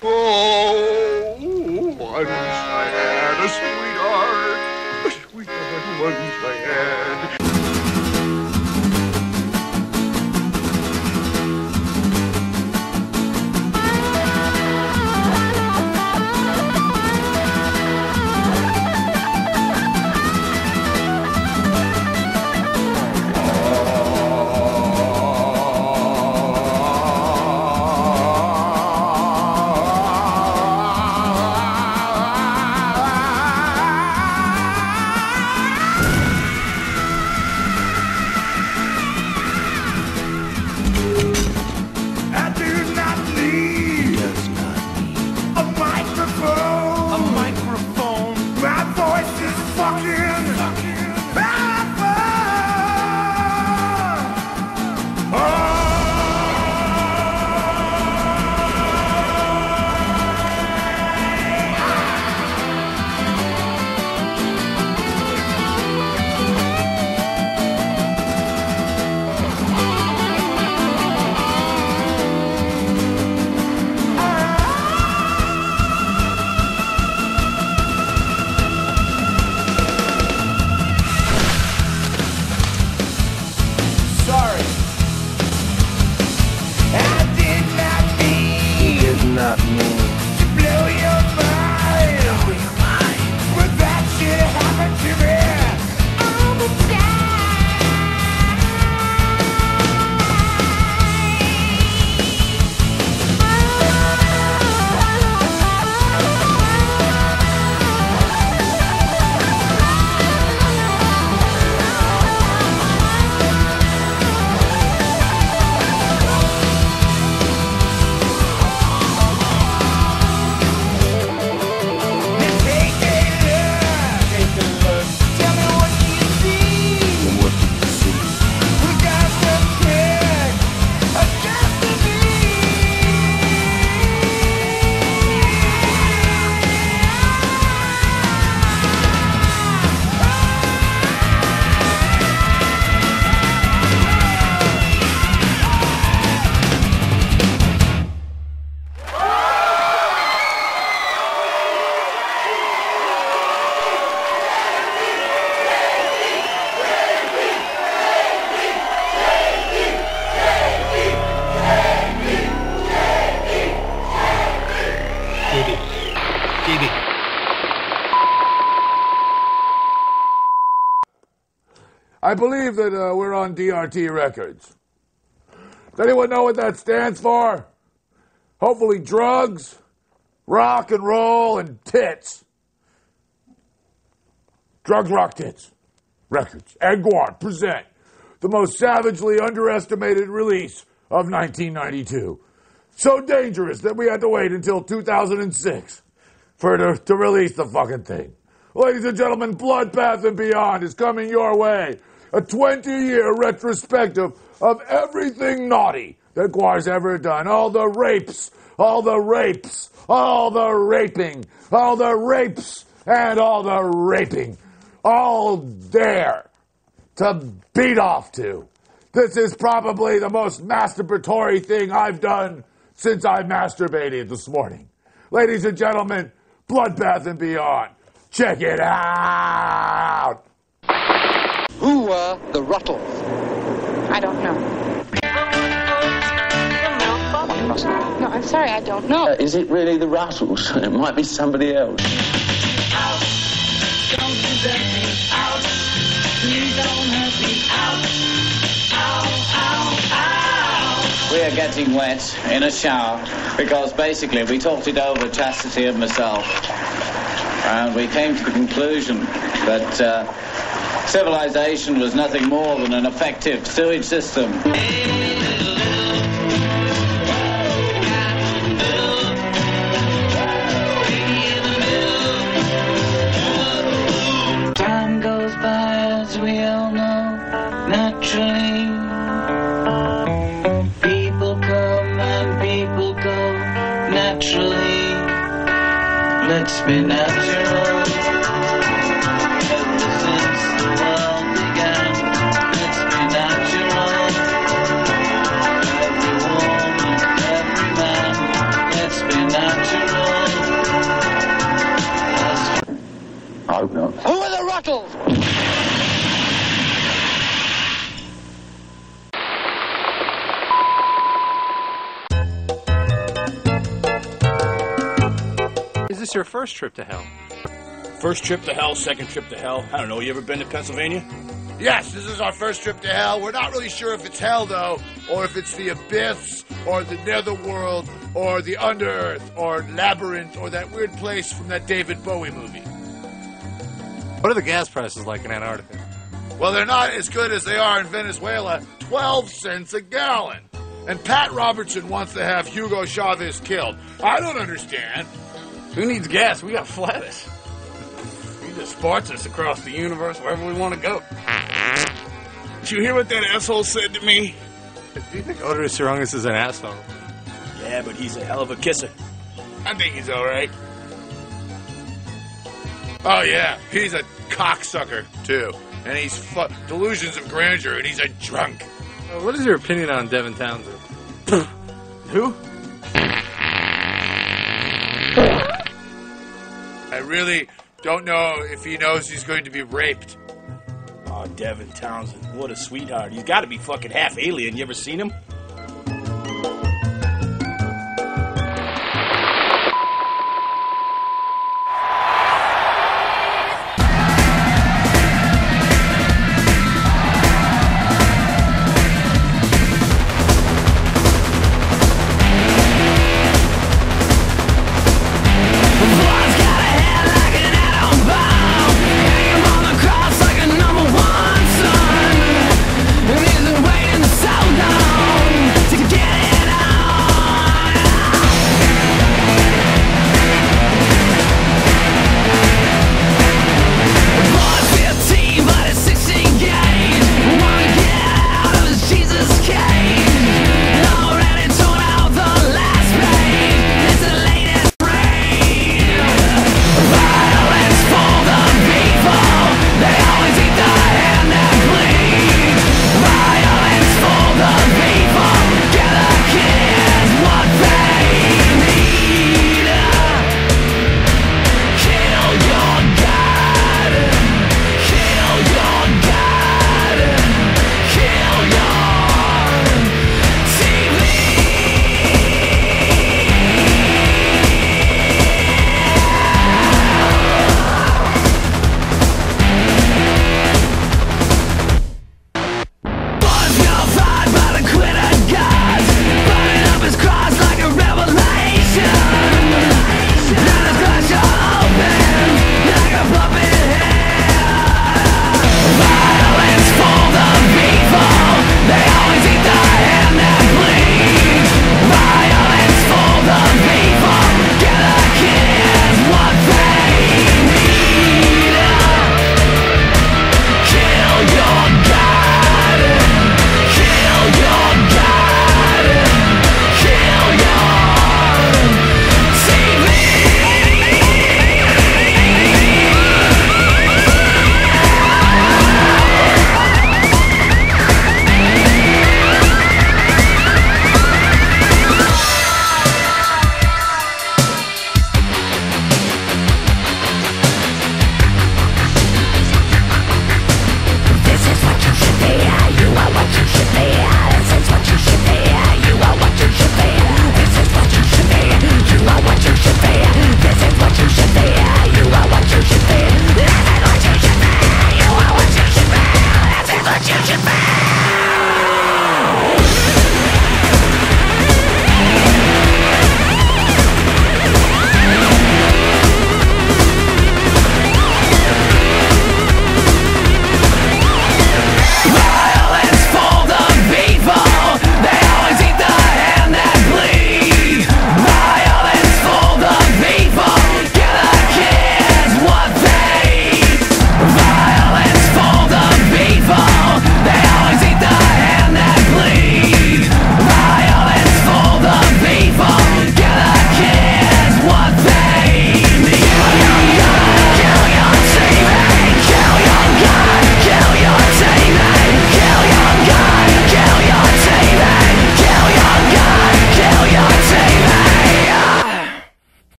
Oh, once I had a sweetheart, a sweetheart once I believe that uh, we're on DRT Records. Does anyone know what that stands for? Hopefully, drugs, rock and roll, and tits. Drugs, rock, tits. Records. And present the most savagely underestimated release of 1992. So dangerous that we had to wait until 2006 for to, to release the fucking thing. Ladies and gentlemen, Bloodbath and Beyond is coming your way. A 20 year retrospective of everything naughty that Gwar's ever done. All the rapes, all the rapes, all the raping, all the rapes, and all the raping. All there to beat off to. This is probably the most masturbatory thing I've done since I masturbated this morning. Ladies and gentlemen, Bloodbath and Beyond. Check it out. Who were the Rutles? I don't know. You must know. No, I'm sorry, I don't know. Uh, is it really the Rutles? It might be somebody else. We are getting wet in a shower because basically we talked it over, Chastity and myself, and we came to the conclusion that uh, civilization was nothing more than an effective sewage system. Time goes by as we all know, naturally. People come and people go, naturally. Let's be natural. Hope not. Who are the Rutles? Is this your first trip to hell? First trip to hell, second trip to hell. I don't know. You ever been to Pennsylvania? Yes, this is our first trip to hell. We're not really sure if it's hell, though, or if it's the abyss, or the netherworld, or the underearth, or labyrinth, or that weird place from that David Bowie movie. What are the gas prices like in Antarctica? Well, they're not as good as they are in Venezuela 12 cents a gallon. And Pat Robertson wants to have Hugo Chavez killed. I don't understand. Who needs gas? We got Flattus. He just sports us across the universe wherever we want to go. Did you hear what that asshole said to me? Do you think Oderus Urungus is an asshole? Yeah, but he's a hell of a kisser. I think he's all right. Oh, yeah, he's a cocksucker, too. And he's fu- delusions of grandeur, and he's a drunk. Uh, what is your opinion on Devin Townsend? Who? I really don't know if he knows he's going to be raped. Oh, Devin Townsend. What a sweetheart. He's got to be fucking half alien. You ever seen him?